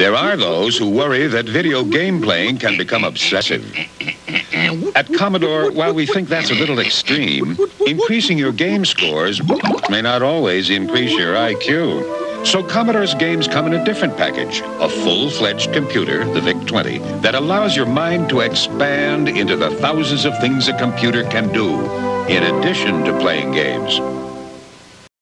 There are those who worry that video game playing can become obsessive. At Commodore, while we think that's a little extreme, increasing your game scores may not always increase your IQ. So Commodore's games come in a different package, a full-fledged computer, the VIC-20, that allows your mind to expand into the thousands of things a computer can do, in addition to playing games.